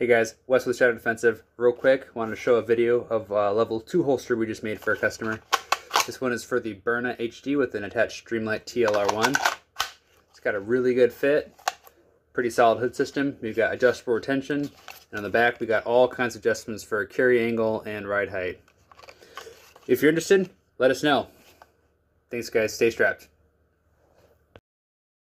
Hey guys, Wes with Shadow Defensive. Real quick, wanted to show a video of a level 2 holster we just made for a customer. This one is for the Byrna HD with an attached Streamlight TLR1. It's got a really good fit, pretty solid hood system. We've got adjustable retention, and on the back we got all kinds of adjustments for carry angle and ride height. If you're interested, let us know. Thanks guys, stay strapped.